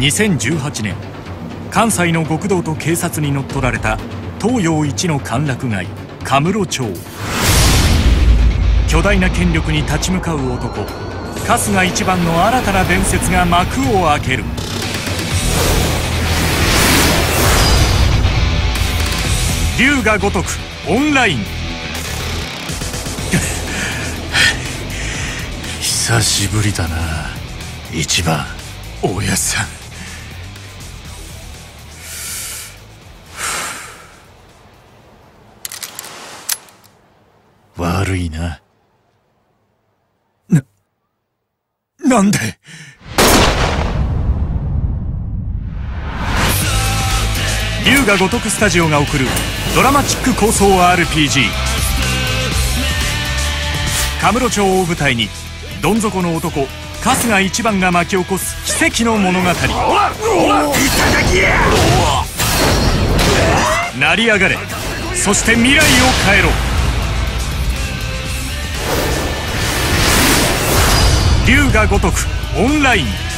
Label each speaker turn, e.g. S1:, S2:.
S1: 2018年関西の極道と警察に乗っ取られた東洋一の歓楽街カムロ町。巨大な権力に立ち向かう男春日一番の新たな伝説が幕を開ける。龍が如くオンライン。
S2: 久しぶりだな一番。
S1: 大家さん
S2: 悪いな。
S1: なんで？龍が如くスタジオが送るドラマチック構想 RPG カムロ町を舞台にどん底の男春日一番が巻き起こす奇跡の物語。成り上がれ。そして未来を変えろ龍が如くオンライン